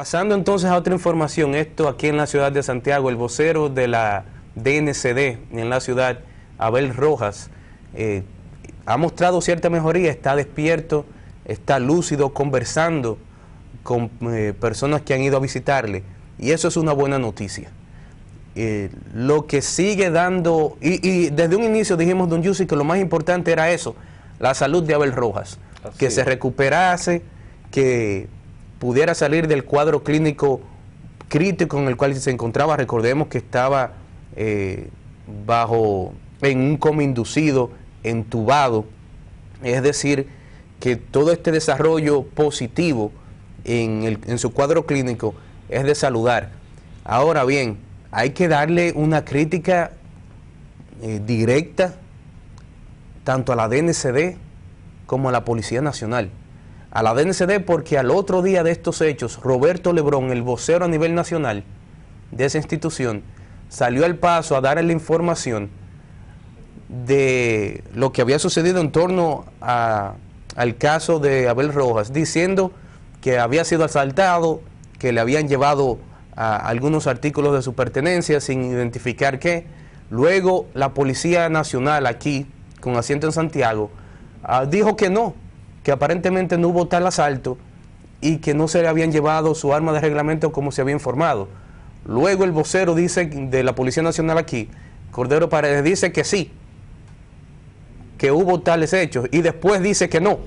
Pasando entonces a otra información, esto aquí en la ciudad de Santiago, el vocero de la DNCD en la ciudad, Abel Rojas, eh, ha mostrado cierta mejoría, está despierto, está lúcido, conversando con eh, personas que han ido a visitarle, y eso es una buena noticia. Eh, lo que sigue dando, y, desde un inicio dijimos, don Yusi, que lo más importante era eso, la salud de Abel Rojas, que se recuperase, que pudiera salir del cuadro clínico crítico en el cual se encontraba. Recordemos que estaba eh, bajo, en un coma inducido, entubado. Es decir, que todo este desarrollo positivo en, su cuadro clínico es de saludar. Ahora bien, hay que darle una crítica eh, directa tanto a la DNCD como a la Policía Nacional a la DNCD porque al otro día de estos hechos, Roberto Lebrón, el vocero a nivel nacional de esa institución, salió al paso a dar la información de lo que había sucedido en torno al caso de Abel Rojas, diciendo que había sido asaltado, que le habían llevado algunos artículos de su pertenencia sin identificar qué. Luego la Policía Nacional aquí, con asiento en Santiago, ah, dijo que no, que aparentemente no hubo tal asalto y que no se le habían llevado su arma de reglamento como se había informado. Luego el vocero dice de la Policía Nacional aquí, Cordero Paredes, dice que sí, que hubo tales hechos y después dice que no.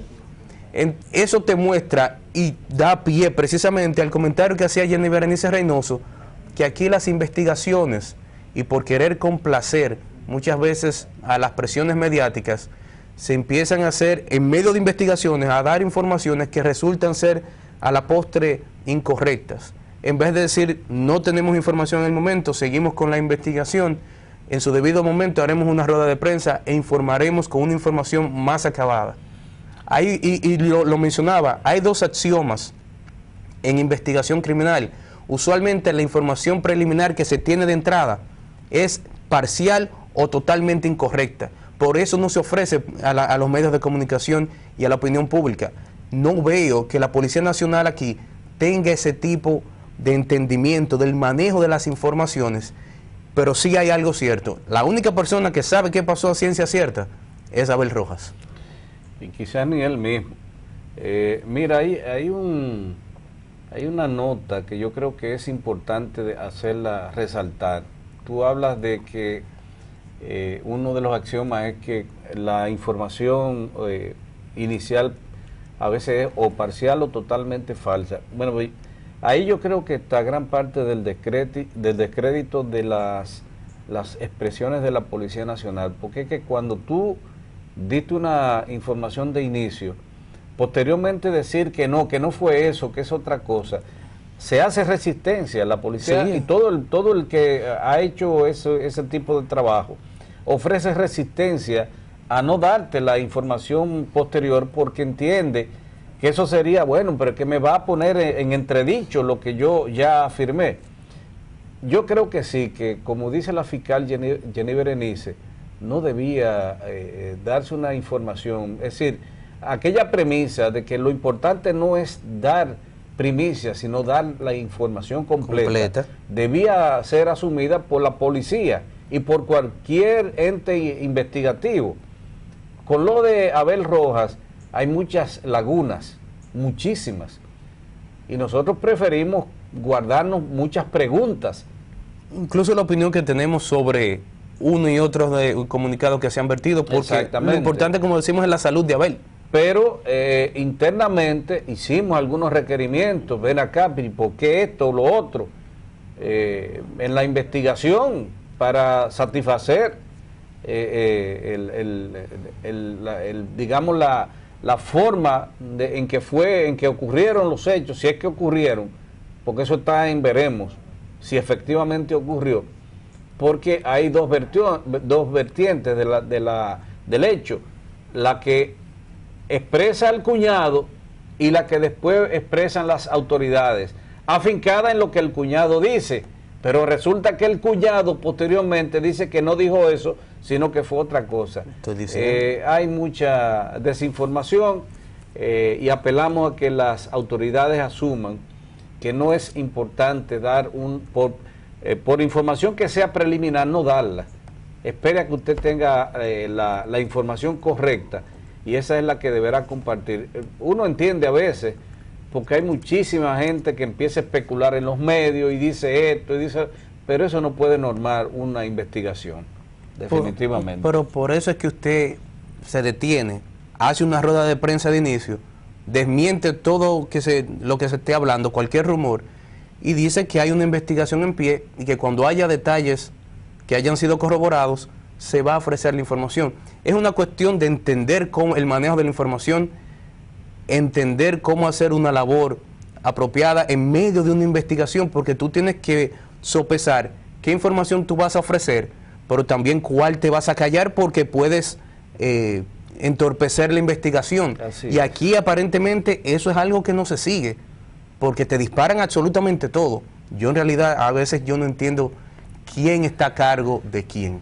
eso te muestra y da pie precisamente al comentario que hacía Jenny Berenice Reynoso, que aquí las investigaciones y por querer complacer muchas veces a las presiones mediáticas, se empiezan a hacer, en medio de investigaciones, a dar informaciones que resultan ser a la postre incorrectas. En vez de decir, no tenemos información en el momento, seguimos con la investigación, en su debido momento haremos una rueda de prensa e informaremos con una información más acabada. Y, lo mencionaba, hay dos axiomas en investigación criminal. Usualmente la información preliminar que se tiene de entrada es parcial o totalmente incorrecta. Por eso no se ofrece a, los medios de comunicación y a la opinión pública. No veo que la Policía Nacional aquí tenga ese tipo de entendimiento del manejo de las informaciones, pero sí hay algo cierto. La única persona que sabe qué pasó a ciencia cierta es Abel Rojas. Y quizás ni él mismo. Eh, mira, hay, un, hay una nota que yo creo que es importante hacerla resaltar. Tú hablas de que eh, uno de los axiomas es que la información eh, inicial a veces es o parcial o totalmente falsa. Bueno, ahí yo creo que está gran parte del descrédito, del descrédito de las, las expresiones de la Policía Nacional, porque es que cuando tú diste una información de inicio, posteriormente decir que no, que no fue eso, que es otra cosa, se hace resistencia, la policía y todo el, todo el que ha hecho ese tipo de trabajo ofrece resistencia a no darte la información posterior porque entiende que eso sería bueno, pero que me va a poner en, entredicho lo que yo ya afirmé. Yo creo que sí, que como dice la fiscal Jenny, Berenice, no debía eh, darse una información, es decir, aquella premisa de que lo importante no es dar primicia, sino dar la información completa, completa, debía ser asumida por la policía y por cualquier ente investigativo. Con lo de Abel Rojas hay muchas lagunas, muchísimas, y nosotros preferimos guardarnos muchas preguntas. Incluso la opinión que tenemos sobre uno y otro de comunicados que se han vertido, porque lo importante, como decimos, es la salud de Abel. Pero eh, internamente hicimos algunos requerimientos, ven acá, ¿por qué esto o lo otro? Eh, en la investigación para satisfacer eh, eh, el, digamos la, la forma en que fue en que ocurrieron los hechos si es que ocurrieron porque eso está en veremos si efectivamente ocurrió porque hay dos, dos vertientes de la, de la, del hecho la que expresa el cuñado y la que después expresan las autoridades afincada en lo que el cuñado dice pero resulta que el cuñado posteriormente dice que no dijo eso, sino que fue otra cosa. Eh, hay mucha desinformación eh, y apelamos a que las autoridades asuman que no es importante dar un, por, eh, por información que sea preliminar, no darla. Espere a que usted tenga eh, la, la información correcta y esa es la que deberá compartir. Uno entiende a veces, porque hay muchísima gente que empieza a especular en los medios y dice esto y dice, pero eso no puede normar una investigación, definitivamente. pero por eso es que usted se detiene, hace una rueda de prensa de inicio, desmiente todo que se, lo que se esté hablando, cualquier rumor, y dice que hay una investigación en pie y que cuando haya detalles que hayan sido corroborados, se va a ofrecer la información. Es una cuestión de entender cómo el manejo de la información, entender cómo hacer una labor apropiada en medio de una investigación, porque tú tienes que sopesar qué información tú vas a ofrecer, pero también cuál te vas a callar porque puedes eh, entorpecer la investigación. y aquí aparentemente eso es algo que no se sigue, porque te disparan absolutamente todo. Yo en realidad a veces yo no entiendo quién está a cargo de quién.